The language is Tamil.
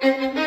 Thank you.